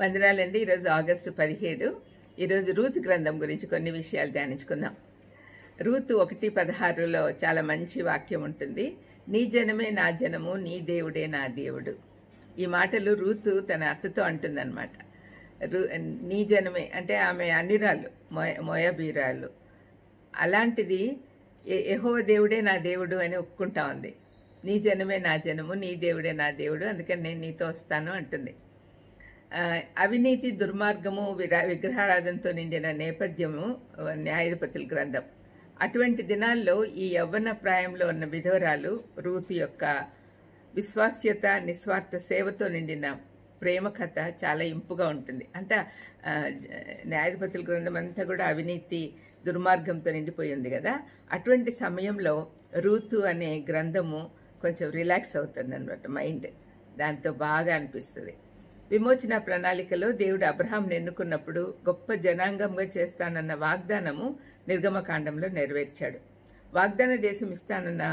వందనాలండి ఈరోజు ఆగస్టు పదిహేడు. ఈరోజు రూత్ గ్రంథం గురించి కొన్ని విషయాలు ధ్యానించుకుందాం. రూతు ఒకటి పదహారులో చాలా మంచి వాక్యం ఉంటుంది. నీ జనమే నా జనము నీ దేవుడే నా దేవుడు. ఈ మాటలు రూతు తన అత్తతో అంటుందన్నమాట. రు నీ జనమే అంటే ఆమె అన్నిరాళ్ళు మొయ మొయబీరాళ్ళు అలాంటిది ఎ- దేవుడే నా దేవుడు అని ఒప్పుకుంటా ఉంది. నీ జనమే నా జనము నీ దేవుడే నా దేవుడు అందుకని నేను నీతో వస్తాను అంటుంది. అవినీతి దుర్మార్గము విరా విగ్రహారాధనతో నిండిన నేపథ్యము న్యాయధిపతుల గ్రంథం. అటువంటి దినాల్లో ఈ యవ్వన ప్రాయంలో ఉన్న విధవరాలు రూతు యొక్క విశ్వాస్యత నిస్వార్థ సేవతో నిండిన ప్రేమ కథ చాలా ఇంపుగా ఉంటుంది. అంతా న్యాయధిపతుల గ్రంథం అంతా కూడా అవినీతి దుర్మార్గంతో నిండిపోయి ఉంది కదా. అటువంటి సమయంలో రూతు అనే గ్రంథము కొంచెం రిలాక్స్ అవుతుంది అనమాట మైండ్. దాంతో బాగా అనిపిస్తుంది. విమోచన ప్రణాళికలో దేవుడు అబ్రహాంను ఎన్నుకున్నప్పుడు గొప్ప జనాంగంగా చేస్తానన్న వాగ్దానము నిర్గమకాండంలో నెరవేర్చాడు. వాగ్దాన దేశం ఇస్తానన్న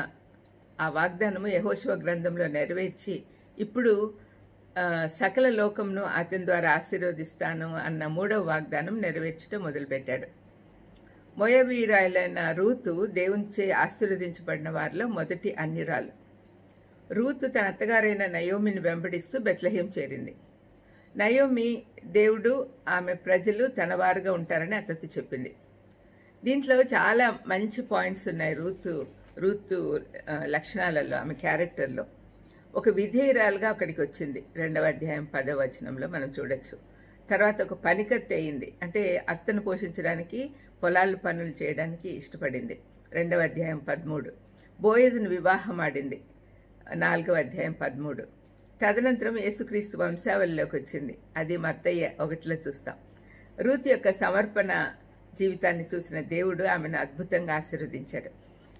ఆ వాగ్దానము యహోశివ గ్రంథంలో నెరవేర్చి ఇప్పుడు సకల లోకంను అతని ద్వారా ఆశీర్వదిస్తాను అన్న మూడవ వాగ్దానం నెరవేర్చడం మొదలుపెట్టాడు. మొయవీరాయలైన రూతు దేవునిచే ఆశీర్వదించబడిన వారిలో మొదటి అన్నిరాలు రూతు తన అత్తగారైన నయోమిని వెంబడిస్తూ బెత్లహేం చేరింది. నయోమి దేవుడు ఆమె ప్రజలు తనవారుగా ఉంటారని అతను చెప్పింది. దీంట్లో చాలా మంచి పాయింట్స్ ఉన్నాయి రూతు రూతు లక్షణాలలో ఆమె క్యారెక్టర్లో. ఒక విధేయురాలుగా అక్కడికి వచ్చింది. రెండవ అధ్యాయం పదవ వచనంలో మనం చూడొచ్చు. తర్వాత ఒక పనికత్తి అయింది. అంటే అత్తను పోషించడానికి పొలాల పనులు చేయడానికి ఇష్టపడింది. రెండవ అధ్యాయం పదమూడు. బోయజును వివాహం ఆడింది. నాలుగవ అధ్యాయం పదమూడు. తదనంతరం యేసుక్రీస్తు వంశావళిలోకి వచ్చింది. అది మత్తయ్య ఒకటిలో చూస్తాం. రూత్ యొక్క సమర్పణ జీవితాన్ని చూసిన దేవుడు ఆమెను అద్భుతంగా ఆశీర్వదించాడు.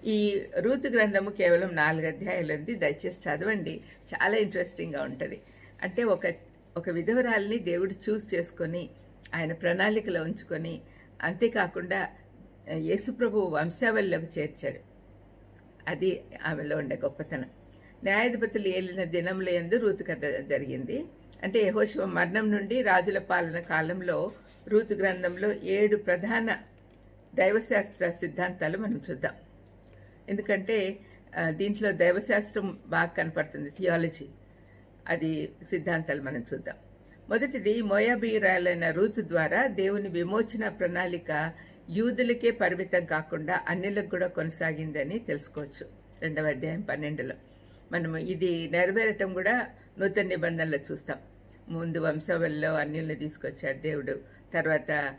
ఈ రూత్ గ్రంథము కేవలం నాలుగు అధ్యాయాలు ఉంది. దయచేసి చదవండి. చాలా ఇంట్రెస్టింగ్గా ఉంటుంది. అంటే ఒక ఒక విధవరాల్ని దేవుడు చూస్ చేసుకొని ఆయన ప్రణాళికలో ఉంచుకొని అంతేకాకుండా యేసుప్రభు వంశావళిలోకి చేర్చాడు. అది ఆమెలో ఉండే గొప్పతనం. న్యాయాధిపతులు ఏలిన దినంలో ఎందు రూతు కథ జరిగింది. అంటే యహోశివ మరణం నుండి రాజుల పాలన కాలంలో రూతు గ్రంథంలో ఏడు ప్రధాన దైవశాస్త్ర సిద్ధాంతాలు మనం చూద్దాం. ఎందుకంటే దీంట్లో దైవశాస్త్రం బాగా కనపడుతుంది థియాలజీ. అది సిద్ధాంతాలు మనం చూద్దాం. మొదటిది మోయాబీరాలైన రూతు ద్వారా దేవుని విమోచన ప్రణాళిక యూదులకే పరిమితం కాకుండా అన్నిలకు కూడా కొనసాగిందని తెలుసుకోవచ్చు. రెండవ అధ్యాయం పన్నెండులో. మనము ఇది నెరవేరటం కూడా నూతన నిబంధనలో చూస్తాం. ముందు వంశవల్లో అన్యుల్ని తీసుకొచ్చాడు దేవుడు. తర్వాత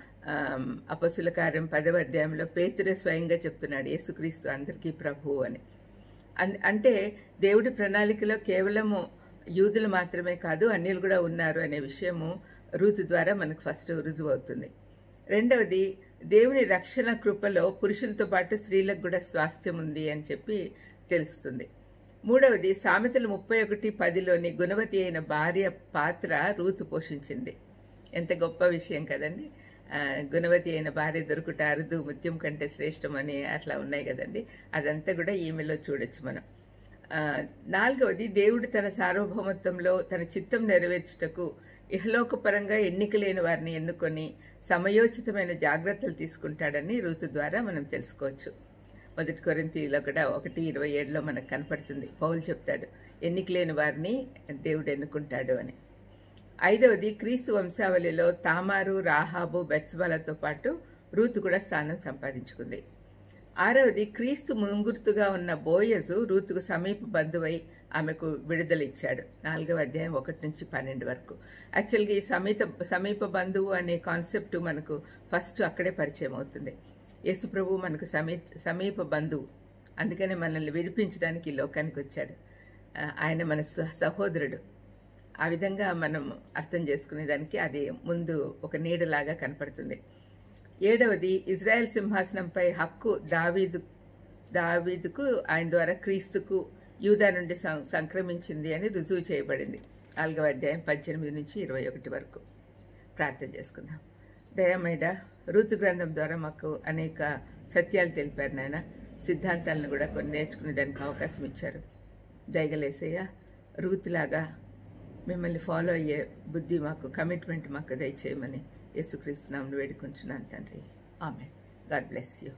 అపసుల కార్యం పదవ అధ్యాయంలో పేతురే స్వయంగా చెప్తున్నాడు యేసుక్రీస్తు అందరికీ ప్రభువు అని. అన్- అంటే దేవుడి ప్రణాళికలో కేవలము యూదులు మాత్రమే కాదు అన్యులు కూడా ఉన్నారు అనే విషయము రూతు ద్వారా మనకు ఫస్ట్ రుజువు అవుతుంది రెండవది దేవుని రక్షణ కృపలో పురుషులతో పాటు స్త్రీలకు కూడా స్వాస్థ్యం ఉంది అని చెప్పి తెలుస్తుంది. మూడవది సామెతలు ముప్పై ఒకటి పదిలోని గుణవతి అయిన భార్య పాత్ర రూతు పోషించింది. ఎంత గొప్ప విషయం కదండి. గుణవతి అయిన భార్య దొరుకుట అరుదు ముత్యం కంటే శ్రేష్టం అని అట్లా ఉన్నాయి కదండి. అదంతా కూడా ఈమెలో చూడొచ్చు మనం. నాలుగవది దేవుడు తన సార్వభౌమత్వంలో తన చిత్తం నెరవేర్చుటకు ఇహలోకపరంగా ఎన్నిక లేని వారిని ఎన్నుకొని సమయోచితమైన జాగ్రత్తలు తీసుకుంటాడని ఋతు ద్వారా మనం తెలుసుకోవచ్చు. మొదటి కొరింతీలో కూడా ఒకటి ఇరవై ఏడులో మనకు కనపడుతుంది. పౌలు చెప్తాడు ఎన్నికలేని వారిని దేవుడు ఎన్నుకుంటాడు అని. ఐదవది క్రీస్తు వంశావళిలో తామారు రాహాబు బెత్సబాలతో పాటు రూతు కూడా స్థానం సంపాదించుకుంది. ఆరవది క్రీస్తు ముంగుర్తుగా ఉన్న బోయజు రూతుకు సమీప బంధువై ఆమెకు విడుదల ఇచ్చాడు. నాలుగవ అధ్యాయం ఒకటి నుంచి పన్నెండు వరకు. యాక్చువల్గా ఈ సమీప సమీప బంధువు అనే కాన్సెప్ట్ మనకు ఫస్ట్ అక్కడే పరిచయం అవుతుంది. యేసుప్రభు మనకు సమీ సమీప బంధువు. అందుకనే మనల్ని విడిపించడానికి ఈ లోకానికి వచ్చాడు. ఆయన మన సహ- సహోదరుడు. ఆ విధంగా మనం అర్థం చేసుకునేదానికి అది ముందు ఒక నీడలాగా కనపడుతుంది. ఏడవది ఇజ్రాయెల్ సింహాసనంపై హక్కు దావీదు దావీదుకు ఆయన ద్వారా క్రీస్తుకు యూదా నుండి సం- సంక్రమించింది అని రుజువు చేయబడింది. నాలుగవ అధ్యాయం పద్దెనిమిది నుంచి ఇరవై ఒకటి వరకు. ప్రార్థన చేసుకుందాం. దయమైడ రుతు గ్రంథం ద్వారా మాకు అనేక సత్యాలు తెలిపారు నాయన. సిద్ధాంతాలను కూడా కొన్ని నేర్చుకునే దానికి అవకాశం ఇచ్చారు. దయగలేసయ్య రూతులాగా మిమ్మల్ని ఫాలో అయ్యే బుద్ధి మాకు కమిట్మెంట్ మాకు దయచేయమని యేసుక్రీస్తు నామను వేడుకుంటున్నాను తండ్రి. ఆమె గాడ్ బ్లెస్ యూ